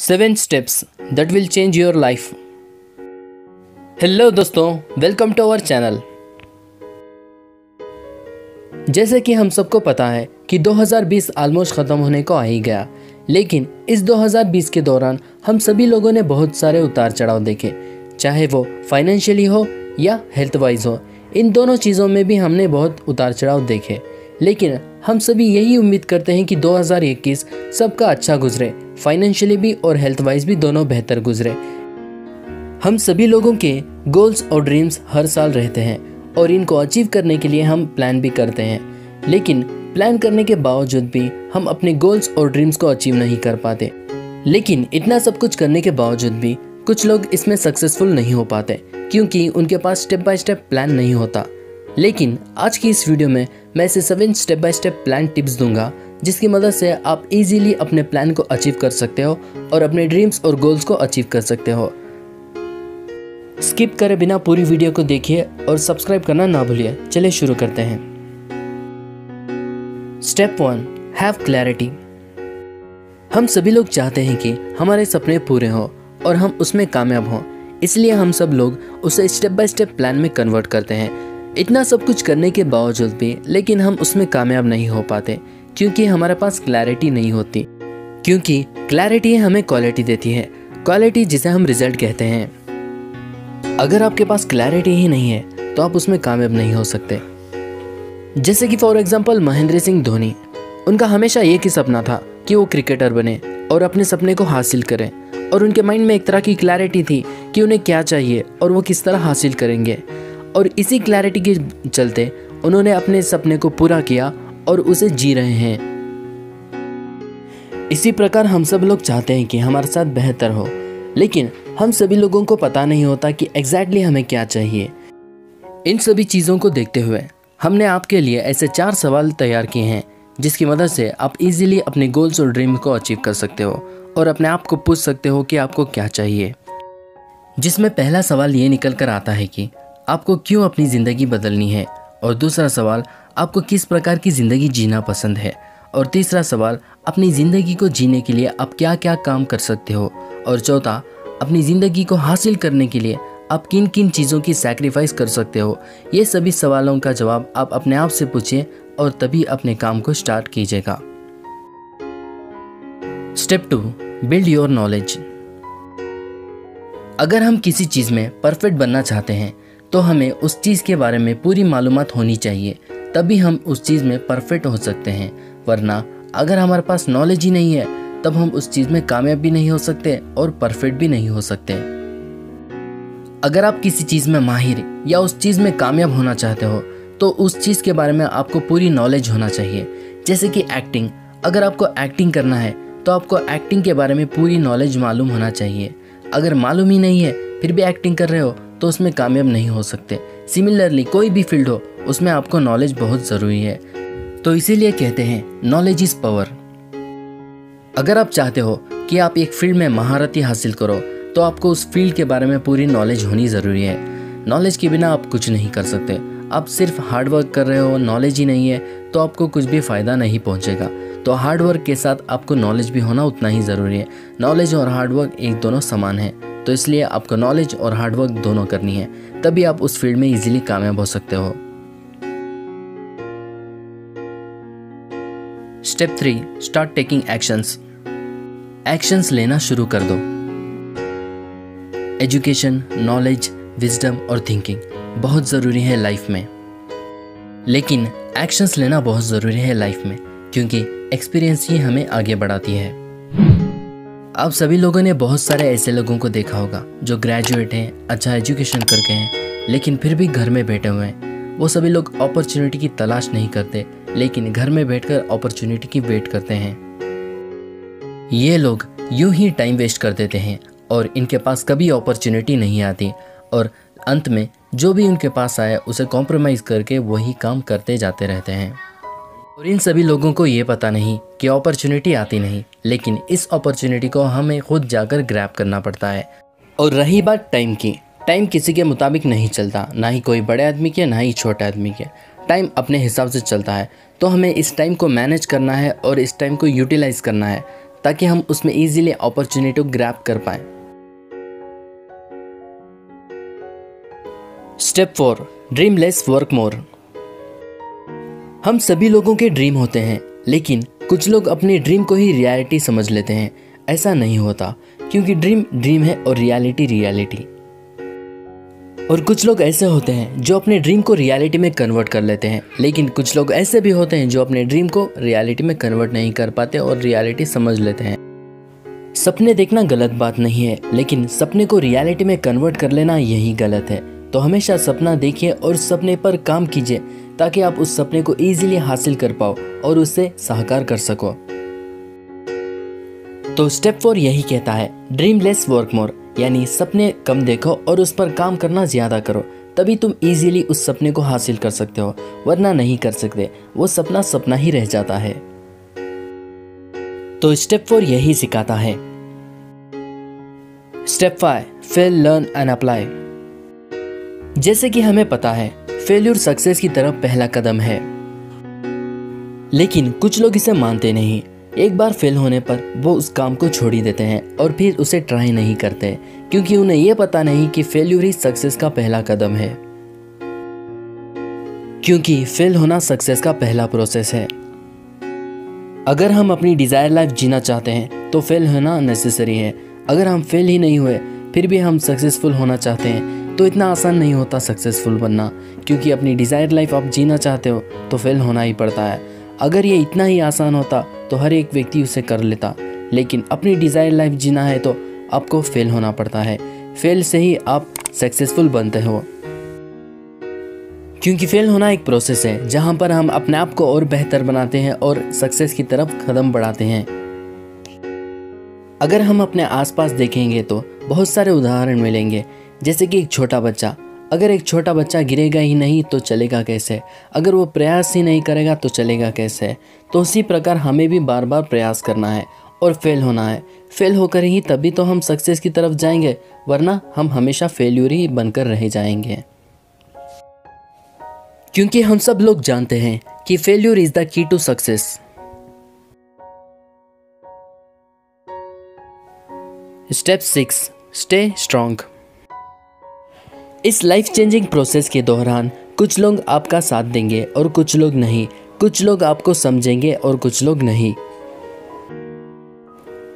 Seven steps that will change your life. Hello दोस्तों, welcome to our channel. जैसे कि हम सबको पता है कि 2020 ऑलमोस्ट ख़त्म होने को आ ही गया, लेकिन इस 2020 के दौरान हम सभी लोगों ने बहुत सारे उतार चढ़ाव देखे, चाहे वो फाइनेंशियली हो या हेल्थ वाइज हो। इन दोनों चीज़ों में भी हमने बहुत उतार चढ़ाव देखे, लेकिन हम सभी यही उम्मीद करते हैं कि 2021 सबका अच्छा गुजरे फाइनेंशियली भी और हेल्थ वाइज भी दोनों बेहतर गुजरे। हम सभी लोगों के गोल्स और ड्रीम्स हर साल रहते हैं और इनको अचीव करने के लिए हम प्लान भी करते हैं। लेकिन प्लान करने के बावजूद भी हम अपने गोल्स और ड्रीम्स को अचीव नहीं कर पाते। लेकिन इतना सब कुछ करने के बावजूद भी कुछ लोग इसमें सक्सेसफुल नहीं हो पाते, क्योंकि उनके पास स्टेप बाय स्टेप प्लान नहीं होता। लेकिन आज की इस वीडियो में मैं इसे seven step by step plan tips दूँगा, जिसकी मदद से आप इजीली अपने प्लान को अचीव कर सकते हो और अपने ड्रीम्स और गोल्स को अचीव कर सकते हो। स्किप करे बिना पूरी वीडियो को देखिए और सब्सक्राइब करना ना भूलिए। चलिए शुरू करते हैं। स्टेप वन हैव क्लैरिटी हम सभी लोग चाहते हैं कि हमारे सपने पूरे हों और हम उसमें कामयाब हों, इसलिए हम सब लोग उसे स्टेप बाय स्टेप प्लान में कन्वर्ट करते हैं। इतना सब कुछ करने के बावजूद भी, लेकिन हम उसमें कामयाब नहीं हो पाते, क्योंकि हमारे पास क्लैरिटी नहीं होती। क्योंकि क्लैरिटी हमें क्वालिटी देती है। क्वालिटी जिसे हम रिज़ल्ट कहते हैं। अगर आपके पास क्लैरिटी ही नहीं है तो आप उसमें कामयाब नहीं हो सकते। जैसे कि फॉर एग्ज़ाम्पल महेंद्र सिंह धोनी। उनका हमेशा एक ही सपना था कि वो क्रिकेटर बने और अपने सपने को हासिल करें। और उनके माइंड में एक तरह की क्लैरिटी थी कि उन्हें क्या चाहिए और वो किस तरह हासिल करेंगे। और इसी क्लैरिटी के चलते उन्होंने अपने सपने को पूरा किया और उसे जी रहे हैं। इसी प्रकार हम सब लोग चाहते हैं कि हमारे साथ बेहतर हो, लेकिन हम सभी लोगों को पता नहीं होता कि एग्जैक्टली हमें क्या चाहिए। इन सभी चीज़ों को देखते हुए हमने आपके लिए ऐसे चार सवाल तैयार किए हैं, जिसकी मदद से आप इजीली अपने गोल्स और ड्रीम को अचीव कर सकते हो और अपने आप को पूछ सकते हो कि आपको क्या चाहिए। जिसमें पहला सवाल ये निकल कर आता है कि आपको क्यों अपनी ज़िंदगी बदलनी है? और दूसरा सवाल, आपको किस प्रकार की ज़िंदगी जीना पसंद है? और तीसरा सवाल, अपनी ज़िंदगी को जीने के लिए आप क्या क्या काम कर सकते हो? और चौथा, अपनी ज़िंदगी को हासिल करने के लिए आप किन किन चीज़ों की सैक्रिफाइस कर सकते हो? ये सभी सवालों का जवाब आप अपने आप से पूछिए और तभी अपने काम को स्टार्ट कीजिएगा। Step two build your knowledge अगर हम किसी चीज़ में परफेक्ट बनना चाहते हैं तो हमें उस चीज़ के बारे में पूरी मालूम होनी चाहिए, तभी हम उस चीज़ में परफेक्ट हो सकते हैं। वरना, अगर हमारे पास नॉलेज ही नहीं है, तब हम उस चीज़ में कामयाब भी नहीं हो सकते और परफेक्ट भी नहीं हो सकते। अगर आप किसी चीज़ में माहिर या उस चीज़ में कामयाब होना चाहते हो तो उस चीज़ के बारे में आपको पूरी नॉलेज होना चाहिए। जैसे कि एक्टिंग अगर आपको एक्टिंग करना है तो आपको एक्टिंग के बारे में पूरी नॉलेज मालूम होना चाहिए। अगर मालूम ही नहीं है, फिर भी एक्टिंग कर रहे हो तो उसमें कामयाब नहीं हो सकते। सिमिलरली कोई भी फ़ील्ड हो, उसमें आपको नॉलेज बहुत ज़रूरी है। तो इसीलिए कहते हैं नॉलेज इज़ पावर अगर आप चाहते हो कि आप एक फ़ील्ड में महारती हासिल करो तो आपको उस फ़ील्ड के बारे में पूरी नॉलेज होनी ज़रूरी है। नॉलेज के बिना आप कुछ नहीं कर सकते। आप सिर्फ़ हार्डवर्क कर रहे हो नॉलेज ही नहीं है तो आपको कुछ भी फ़ायदा नहीं पहुंचेगा। तो हार्डवर्क के साथ आपको नॉलेज भी होना उतना ही ज़रूरी है। नॉलेज और हार्डवर्क एक दोनों समान है। तो इसलिए आपको नॉलेज और हार्डवर्क दोनों करनी है। तभी आप उस फ़ील्ड में इजीली कामयाब हो सकते हो। Step three start taking actions actions लेना शुरू कर दो। एजुकेशन नॉलेज विजडम और थिंकिंग बहुत ज़रूरी है लाइफ में। लेकिन एक्शंस लेना बहुत ज़रूरी है लाइफ में, क्योंकि एक्सपीरियंस ही हमें आगे बढ़ाती है। आप सभी लोगों ने बहुत सारे ऐसे लोगों को देखा होगा, जो ग्रेजुएट हैं अच्छा एजुकेशन करके हैं, लेकिन फिर भी घर में बैठे हुए हैं। वो सभी लोग अपॉर्चुनिटी की तलाश नहीं करते, लेकिन घर में बैठकर अपॉर्चुनिटी की वेट करते हैं। ये लोग यूँ ही टाइम वेस्ट कर देते हैं, और इनके पास कभी अपॉर्चुनिटी नहीं आती, और अंत में जो भी उनके पास आया उसे कॉम्प्रोमाइज़ करके वही काम करते जाते रहते हैं। और इन सभी लोगों को ये पता नहीं कि अपॉर्चुनिटी आती नहीं, लेकिन इस अपॉर्चुनिटी को हमें खुद जाकर ग्रैप करना पड़ता है। और रही बात टाइम की। टाइम किसी के मुताबिक नहीं चलता, ना ही कोई बड़े आदमी के, ना ही छोटे आदमी के। टाइम अपने हिसाब से चलता है तो हमें इस टाइम को मैनेज करना है और इस टाइम को यूटिलाइज़ करना है, ताकि हम उसमें ईजिली अपॉर्चुनिटी को ग्रैप कर पाए। Step four dream less work more हम सभी लोगों के ड्रीम होते हैं, लेकिन कुछ लोग अपने ड्रीम को ही रियलिटी समझ लेते हैं। ऐसा नहीं होता, क्योंकि ड्रीम ड्रीम है और रियलिटी रियलिटी। और कुछ लोग ऐसे होते हैं, जो अपने ड्रीम को रियलिटी में कन्वर्ट कर लेते हैं, लेकिन कुछ लोग ऐसे भी होते हैं, जो अपने ड्रीम को रियलिटी में कन्वर्ट नहीं कर पाते और रियलिटी समझ लेते हैं। सपने देखना गलत बात नहीं है, लेकिन सपने को रियलिटी में कन्वर्ट कर लेना यही गलत है। तो हमेशा सपना देखिए और सपने पर काम कीजिए ताकि आप उस सपने को इजीली हासिल कर पाओ और उससे साकार कर सको। तो स्टेप फोर यही कहता है ड्रीम लेस वर्क मोर यानी सपने कम देखो और उस पर काम करना ज़्यादा करो, तभी तुम इजीली उस सपने को हासिल कर सकते हो, वरना नहीं कर सकते, वो सपना सपना ही रह जाता है। तो स्टेप फोर यही सिखाता है। Step five fail learn and apply जैसे कि हमें पता है फेल्यूर सक्सेस की तरफ़ पहला कदम है। लेकिन कुछ लोग इसे मानते नहीं। एक बार फेल होने पर वो उस काम को छोड़ ही देते हैं और फिर उसे ट्राई नहीं करते, क्योंकि उन्हें यह पता नहीं कि फेल्यूर ही सक्सेस का पहला कदम है। क्योंकि फेल होना सक्सेस का पहला प्रोसेस है। अगर हम अपनी डिज़ायर लाइफ जीना चाहते हैं तो फेल होना नेसेसरी है। अगर हम फेल ही नहीं हुए, फिर भी हम सक्सेसफुल होना चाहते हैं। तो इतना आसान नहीं होता सक्सेसफुल बनना। क्योंकि अपनी डिज़ायर लाइफ आप जीना चाहते हो तो फेल होना ही पड़ता है। अगर ये इतना ही आसान होता तो हर एक व्यक्ति उसे कर लेता। लेकिन अपनी डिज़ायर लाइफ जीना है तो आपको फेल होना पड़ता है। फेल से ही आप सक्सेसफुल बनते हो। क्योंकि फेल होना एक प्रोसेस है, जहाँ पर हम अपने आप को और बेहतर बनाते हैं और सक्सेस की तरफ़ कदम बढ़ाते हैं। अगर हम अपने आसपास देखेंगे तो बहुत सारे उदाहरण मिलेंगे। जैसे कि एक छोटा बच्चा। अगर एक छोटा बच्चा गिरेगा ही नहीं तो चलेगा कैसे? अगर वो प्रयास ही नहीं करेगा तो चलेगा कैसे? तो उसी प्रकार हमें भी बार बार प्रयास करना है और फेल होना है। फेल होकर ही तभी तो हम सक्सेस की तरफ़ जाएँगे, वरना हम हमेशा फेल्यूर ही बनकर रह जाएँगे। क्योंकि हम सब लोग जानते हैं कि failure is the key to success step six stay strong इस लाइफ चेंजिंग प्रोसेस के दौरान कुछ लोग आपका साथ देंगे और कुछ लोग नहीं। कुछ लोग आपको समझेंगे और कुछ लोग नहीं।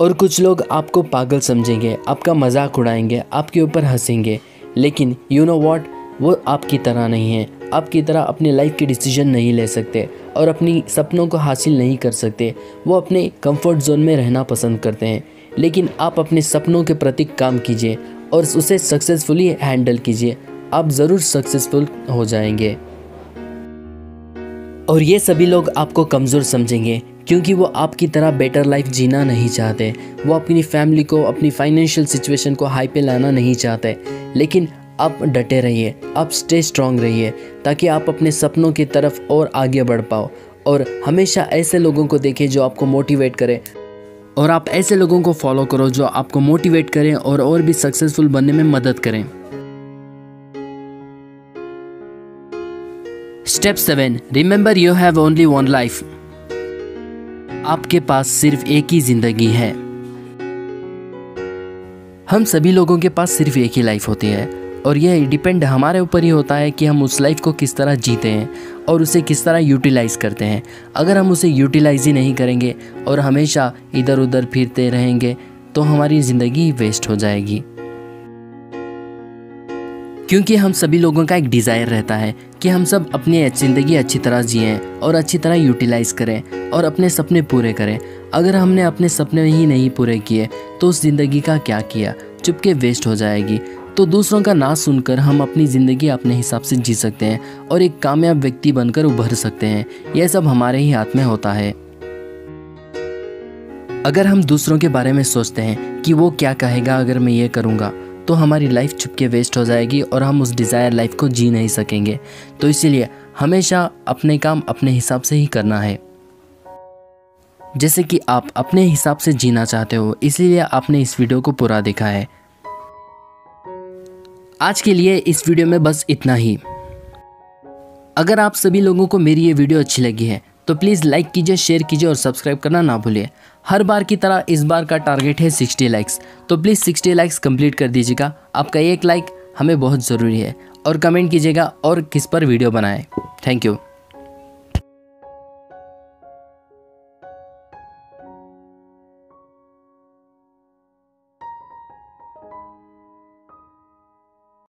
और कुछ लोग आपको पागल समझेंगे, आपका मज़ाक उड़ाएँगे, आपके ऊपर हंसेंगे। लेकिन यू नो वॉट वो आपकी तरह नहीं है। आपकी तरह अपनी लाइफ के डिसीज़न नहीं ले सकते और अपनी सपनों को हासिल नहीं कर सकते। वो अपने कंफर्ट जोन में रहना पसंद करते हैं। लेकिन आप अपने सपनों के प्रति काम कीजिए। और उसे सक्सेसफुली हैंडल कीजिए। आप ज़रूर सक्सेसफुल हो जाएँगे। और ये सभी लोग आपको कमज़ोर समझेंगे, क्योंकि वो आपकी तरह बेटर लाइफ जीना नहीं चाहते। वो अपनी फैमिली को, अपनी फाइनेंशियल सिचुएशन को हाई पे लाना नहीं चाहते। लेकिन आप डटे रहिए, आप स्टे स्ट्रांग रहिए, ताकि आप अपने सपनों की तरफ़ और आगे बढ़ पाओ। और हमेशा ऐसे लोगों को देखें जो आपको मोटिवेट करें। और आप ऐसे लोगों को फॉलो करो जो आपको मोटिवेट करें और और भी सक्सेसफुल बनने में मदद करें। Step seven remember you have only one life आपके पास सिर्फ़ एक ही ज़िंदगी है। हम सभी लोगों के पास सिर्फ़ एक ही लाइफ होती है। और यह डिपेंड हमारे ऊपर ही होता है कि हम उस लाइफ को किस तरह जीते हैं और उसे किस तरह यूटिलाइज़ करते हैं। अगर हम उसे यूटिलाइज ही नहीं करेंगे और हमेशा इधर उधर फिरते रहेंगे तो हमारी ज़िंदगी वेस्ट हो जाएगी। क्योंकि हम सभी लोगों का एक डिज़ायर रहता है कि हम सब अपनी ज़िंदगी अच्छी तरह जिए और अच्छी तरह यूटिलाइज़ करें और अपने सपने पूरे करें। अगर हमने अपने सपने ही नहीं पूरे किए तो उस ज़िंदगी का क्या किया? चुपके वेस्ट हो जाएगी। तो दूसरों का ना सुनकर हम अपनी ज़िंदगी अपने हिसाब से जी सकते हैं और एक कामयाब व्यक्ति बनकर उभर सकते हैं। यह सब हमारे ही हाथ में होता है। अगर हम दूसरों के बारे में सोचते हैं कि वो क्या कहेगा अगर मैं ये करूँगा तो हमारी लाइफ छुपके वेस्ट हो जाएगी और हम उस डिज़ायर लाइफ को जी नहीं सकेंगे। तो इसीलिए हमेशा अपने काम अपने हिसाब से ही करना है। जैसे कि आप अपने हिसाब से जीना चाहते हो, इसलिए आपने इस वीडियो को पूरा देखा है। आज के लिए इस वीडियो में बस इतना ही। अगर आप सभी लोगों को मेरी ये वीडियो अच्छी लगी है तो प्लीज़ लाइक कीजिए, शेयर कीजिए और सब्सक्राइब करना ना भूलिए। हर बार की तरह इस बार का टारगेट है 60 लाइक्स। तो प्लीज़ 60 लाइक्स कंप्लीट कर दीजिएगा। आपका एक लाइक हमें बहुत ज़रूरी है। और कमेंट कीजिएगा और किस पर वीडियो बनाएँ। Thank you.